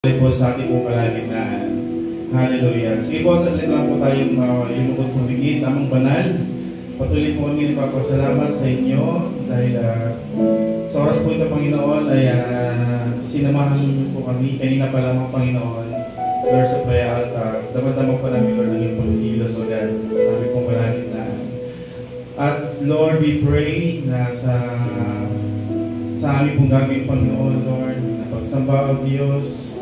po sa ating pong kalagitnaan. Hallelujah. Sige po, saglit lang po tayong uh, lumukod pumigit, tamang banal. Patuloy po kami nagpapasalamat sa inyo dahil uh, sa oras po ito, Panginoon, ay uh, sinamahan niyo po kami. Kanina pa lamang, Panginoon, Lord, sa prayer altar. Daman-daman pa namin, Lord, ng iyong pagkilos, O God, sa aming pong kalagitnaan. At Lord, we pray na sa sa aming pong gagawin, Panginoon, Lord, na pagsamba o Diyos,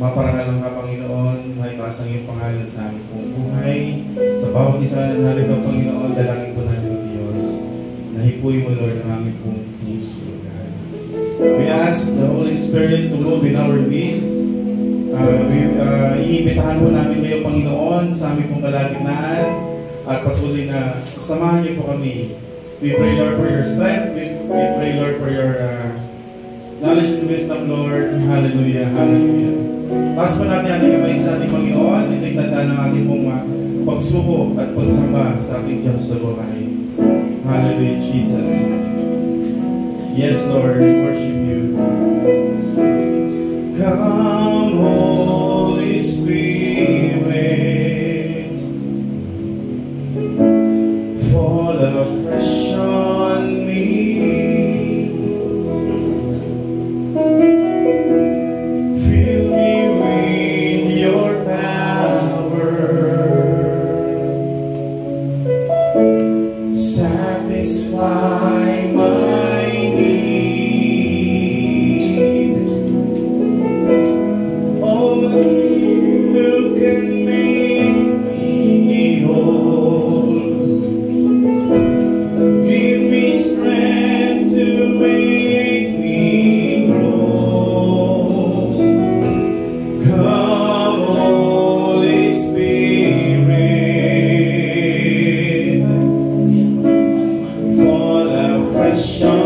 maparangal ang ka, Panginoon, may kasang iyong pangalan sa aming pong buhay. Sa bawat isa na narito, Panginoon, dalangin po namin, Diyos, nahipuin mo, Lord, ang aming pong puso, God. We ask the Holy Spirit to move in our midst. Uh, we, uh, inibitahan po namin kayo, Panginoon, sa aming pong kalagitnaan at patuloy na samahan niyo po kami. We pray, Lord, for your strength. We, we pray, Lord, for your uh, knowledge and wisdom, Lord. Hallelujah, hallelujah. Natin ating sa ating Panginoon. Ito'y tanda ng ating pong uh, pagsuko at pagsamba sa ating Diyos sa buhay. Hallelujah, Jesus. Yes, Lord, we worship you. Come, Holy Spirit, fall afresh on me. shine.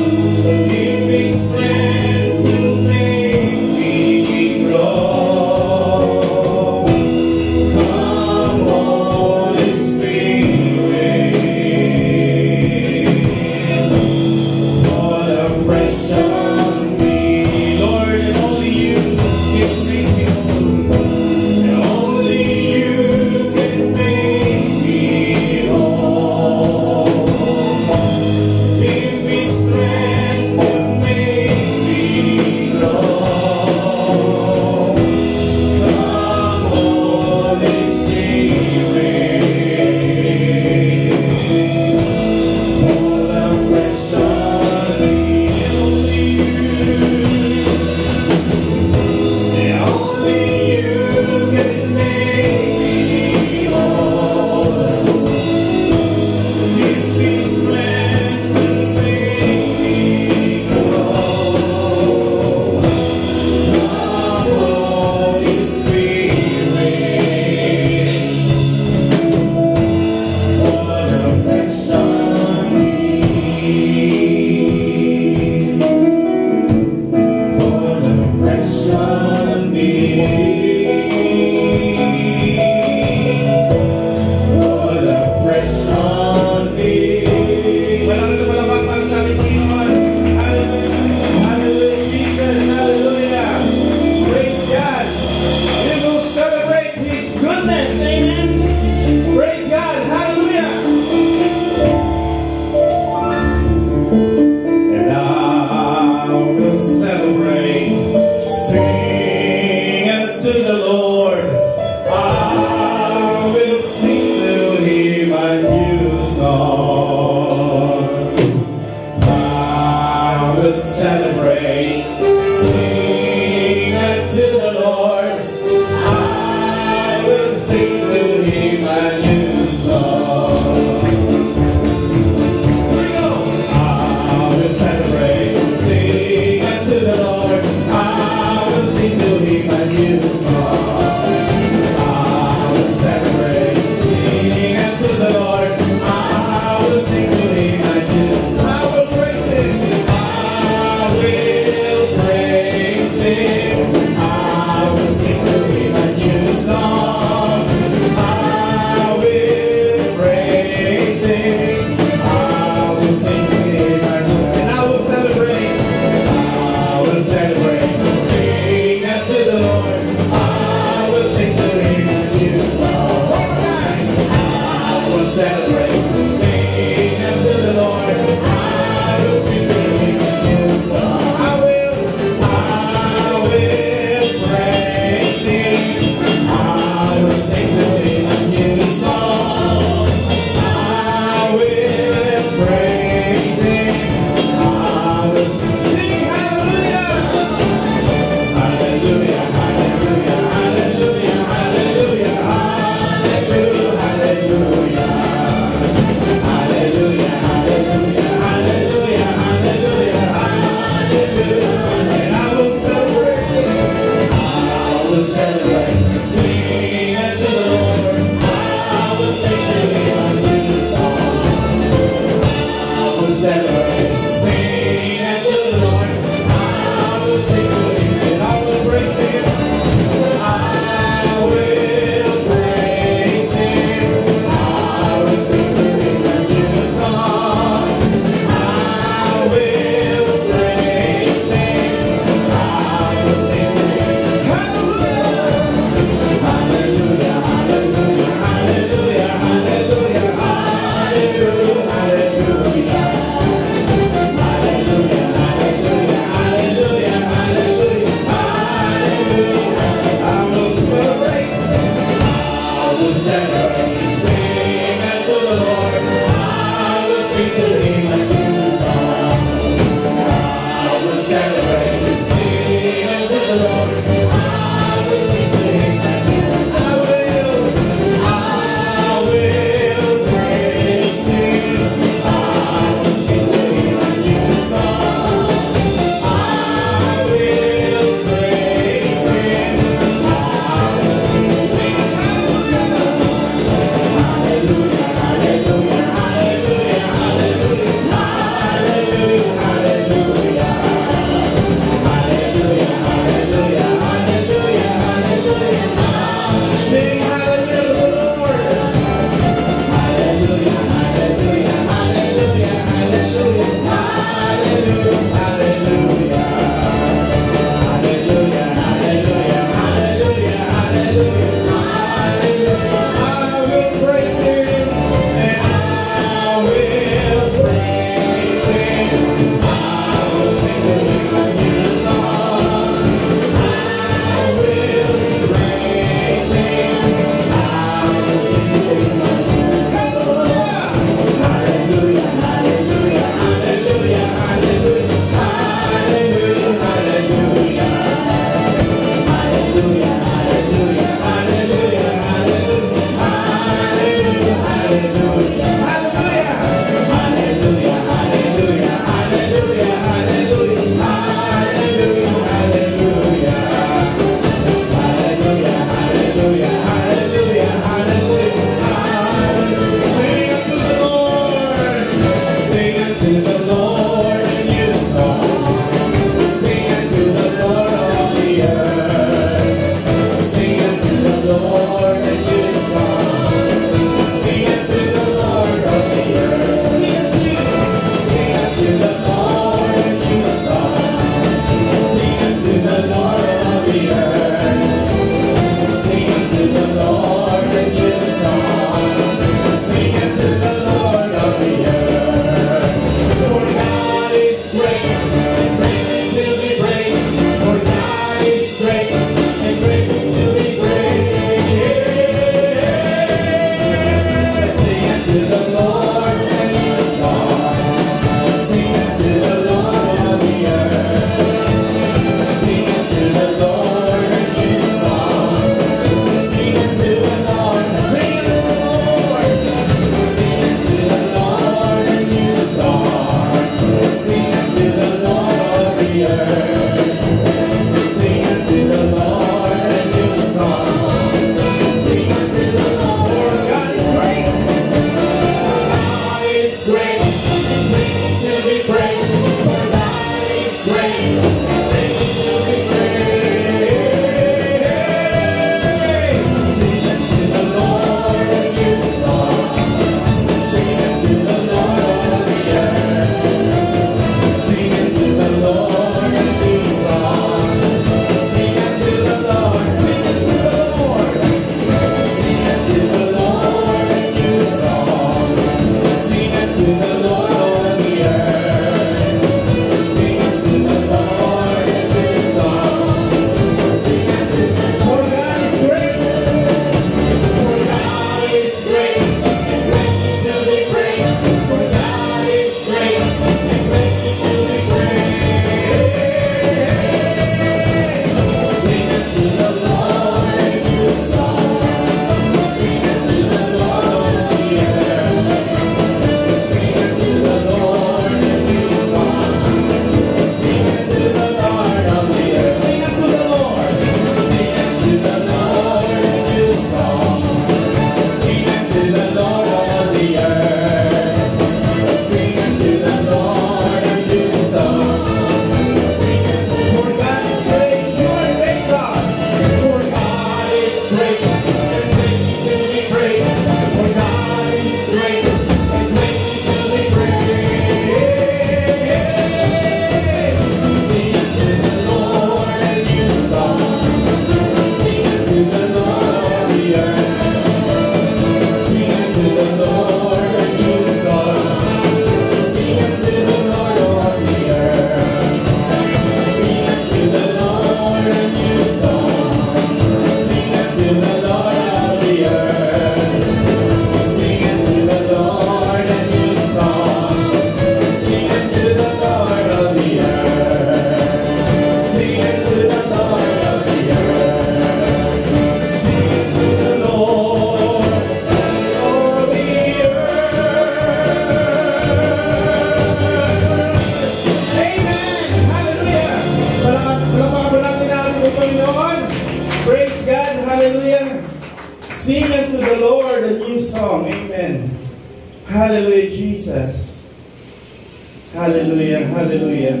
Hallelujah, hallelujah.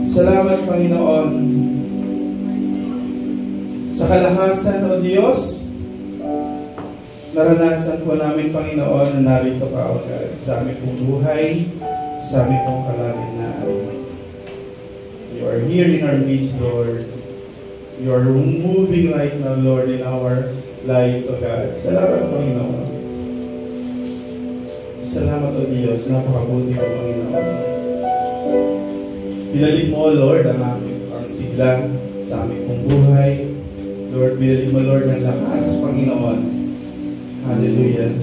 Salamat, Panginoon. Sa kalahasan, O Diyos, naranasan po namin, Panginoon, na narito ka, O God, sa aming pong buhay, sa aming pong kalagitnaan. You are here in our midst, Lord. You are moving right now, Lord, in our lives, O God. Salamat, Panginoon. Salamat, O Diyos. Napakabuti ka, Panginoon. Binalik mo, Lord, ang aming ang sa aming pong buhay. Lord, binalik mo, Lord, ng lakas, Panginoon. Hallelujah.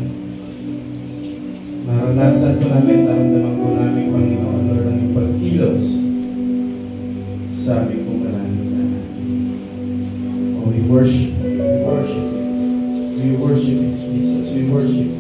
Naranasan po namin, naramdaman po namin, Panginoon, Lord, ang iyong pagkilos sa aming pong kalagitnaan. Oh, we worship. We worship. We worship you, Jesus. We worship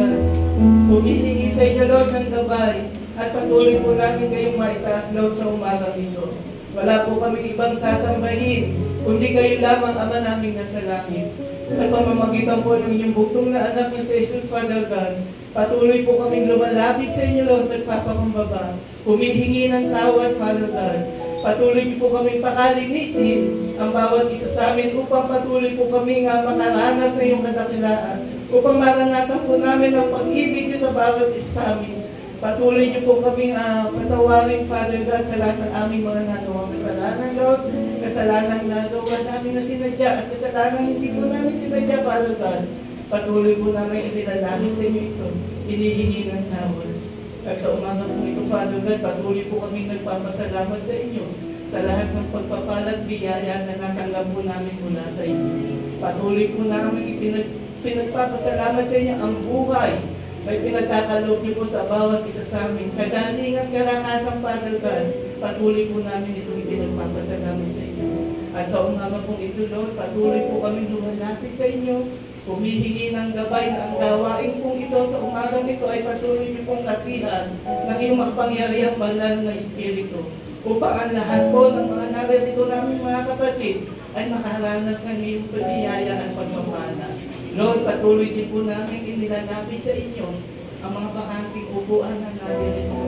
Father God. Humihingi sa inyo, Lord, ng gabay, at patuloy po namin kayong maitaas, Lord, sa umaga ito. Wala po kami ibang sasambahin, kundi kayo lamang, Ama namin nasa langit. Sa pamamagitan po ng inyong bugtong na anak ni si Jesus, Father God, patuloy po kaming lumalapit sa inyo, Lord, nagpapakumbaba, humihingi ng tawad, Father God, Patuloy niyo po kami pakalinisin ang bawat isa sa amin upang patuloy po kami nga makaranas na iyong kadakilaan. Upang maranasan po namin ang pag-ibig niyo sa bawat isa sa amin. Patuloy niyo po kami uh, patawarin, Father God, sa lahat ng aming mga nagawang kasalanan, Lord. Kasalanan nagawa namin na sinadya at kasalanan hindi po namin sinadya, Father God. Patuloy po namin inilalangin sa inyo ito. Hinihingi ng tawad. At sa umaga po ito, Father God, patuloy po kami nagpapasalamat sa inyo sa lahat ng pagpapalat biyaya na natanggap po namin mula sa inyo. Patuloy po namin pinag, pinagpapasalamat sa inyo ang buhay may pinagkakaloob niyo po sa bawat isa sa amin. Kagaling at kalakasan, Father God, patuloy po namin itong ipinagpapasalamat sa inyo. At sa umaga pong ito, Lord, patuloy po kami lumalapit sa inyo Humihingi ng gabay na ang gawain kong ito sa umagang ito ay patuloy niyo pong kasihan ng iyong makapangyarihang banal na Espiritu upang ang lahat po ng mga narito namin mga kapatid ay makaranas ng iyong pagiyaya at pagmamana. Lord, patuloy din po namin inilalapit sa inyo ang mga bakanting upuan na narito.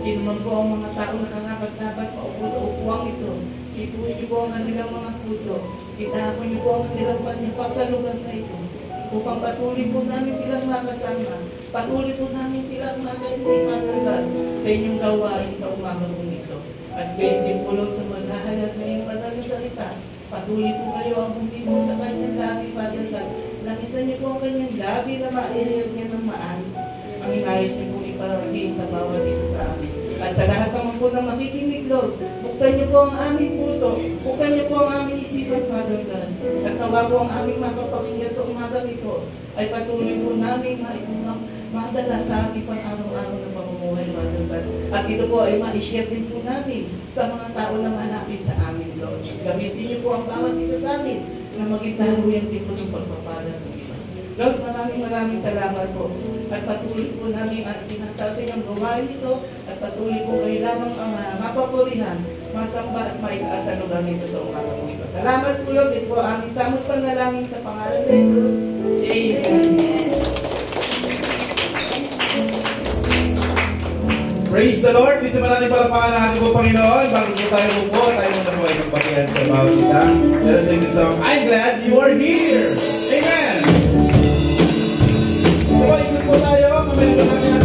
Sino man po ang mga tao na karapat-dapat paupo sa upuang ito, ipuhin niyo po ang kanilang mga puso Itapon niyo po ang kanilang panyapak sa lugar na ito upang patuloy po namin silang makasama. Patuloy po namin silang God, sa inyong gawain sa umaga po nito. At kayo din po, Lord, sa maghahayag na iyong banal na salita. Patuloy po kayo ang bumimo sa kanyang labi, Father God. Lakisan niyo po ang kanyang labi na maihayag niya ng maayos. Ang inayos niyo po iparating sa bawat isa sa amin. At sa lahat naman po na makikinig, Lord, buksan niyo po ang aming puso, buksan niyo po ang aming isipan, Father God. At nawa po ang aming makapakinggan sa umaga nito, ay patuloy po namin maipumang madala sa ating pang-araw-araw na pamumuhay, Father God. At ito po ay ma-share din po namin sa mga tao na manapit sa amin, Lord. Gamitin niyo po ang bawat isa sa amin na maging daluyan din po ng pagpapala ng iba. Lord, maraming maraming salamat po. At patuloy po namin ang tinataw sa inyong ito at patuloy po kayo lamang ang uh, mapapurihan, masamba at maitaas sa lugar nito sa umaga po. Salamat po Lord. Ito po aming samot panalangin sa pangalan ni Jesus. Amen. Praise the Lord! Isa maraming palakpakan ng ating Panginoon. Bago po tayo po, tayo muna po ay magpatiyan sa bawat isa. Let us sing the song, I'm glad you are here! Amen! So, ikot po tayo. Kamay po namin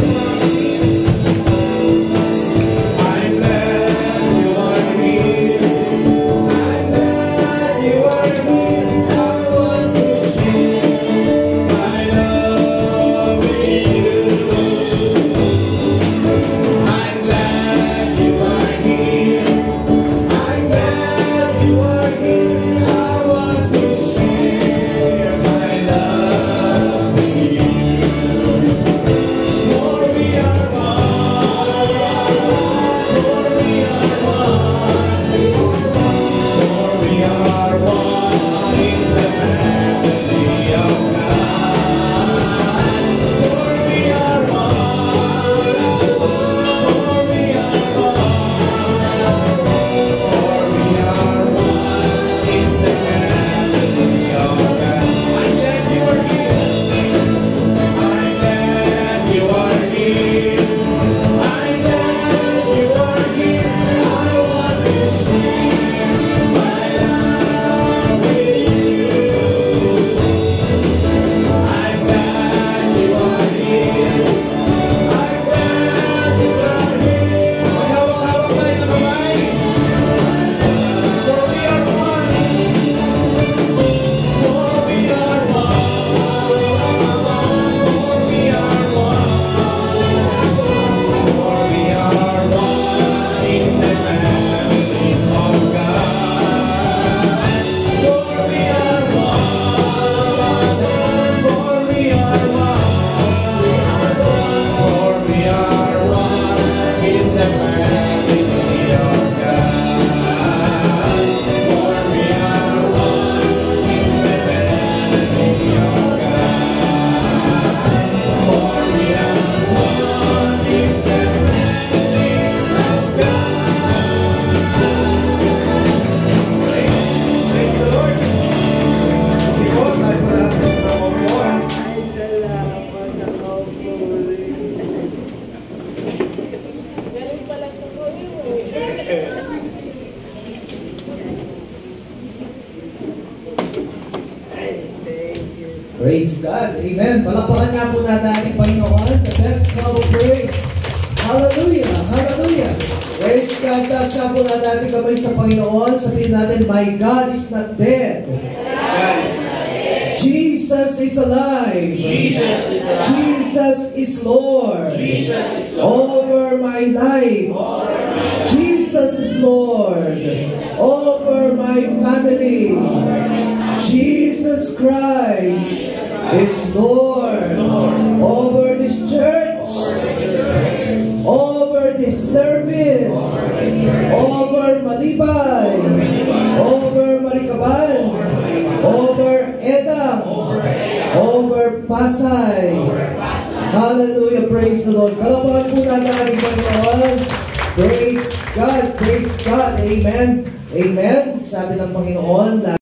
Praise God. Amen. Palakpakan nga po natin ating Panginoon. The best clap of praise. Hallelujah. Hallelujah. Praise God. Taas nga po natin ating kamay sa Panginoon. Sabihin natin, My God is not dead. Jesus is alive. Jesus is alive. Jesus is Lord. Jesus is Over my life. Jesus is Lord. Over my family. Jesus Christ is Lord. Over this church. Over this service. Over Malibay. Over Marikaban. Over Edam. Over Pasay. Hallelujah. Praise the Lord. Palapakan po natin ang Panginoon. Praise God. Praise God. Amen. Amen. Sabi ng Panginoon,